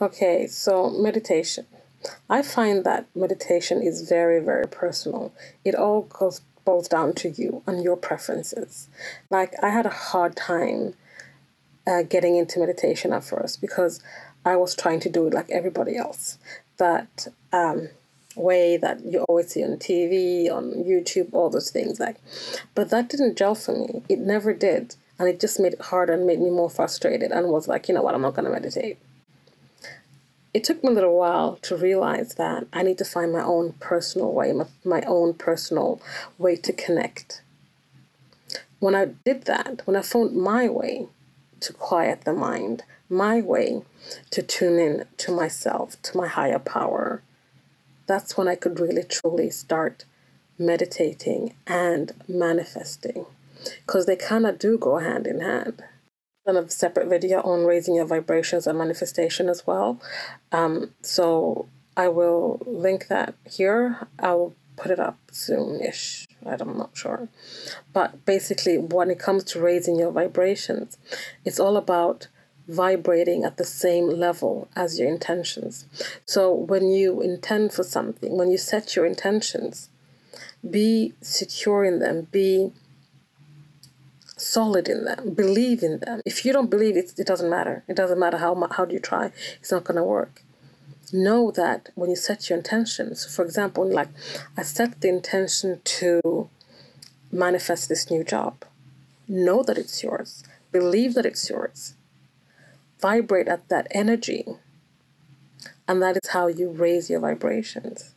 Okay, so meditation. I find that meditation is very, very personal. It all goes boils down to you and your preferences. Like I had a hard time uh, getting into meditation at first because I was trying to do it like everybody else. That um, way that you always see on TV, on YouTube, all those things. Like, but that didn't gel for me. It never did, and it just made it harder and made me more frustrated. And was like, you know what, I'm not gonna meditate. It took me a little while to realize that I need to find my own personal way, my, my own personal way to connect. When I did that, when I found my way to quiet the mind, my way to tune in to myself, to my higher power, that's when I could really truly start meditating and manifesting because they kind of do go hand in hand. Done a separate video on raising your vibrations and manifestation as well. Um, so I will link that here. I will put it up soon-ish. I'm not sure. But basically, when it comes to raising your vibrations, it's all about vibrating at the same level as your intentions. So when you intend for something, when you set your intentions, be secure in them, be solid in them, believe in them. If you don't believe it, it doesn't matter. It doesn't matter how how do you try. It's not going to work. Know that when you set your intentions, for example, like I set the intention to manifest this new job. Know that it's yours. Believe that it's yours vibrate at that energy. And that is how you raise your vibrations.